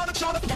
shot up, shot up.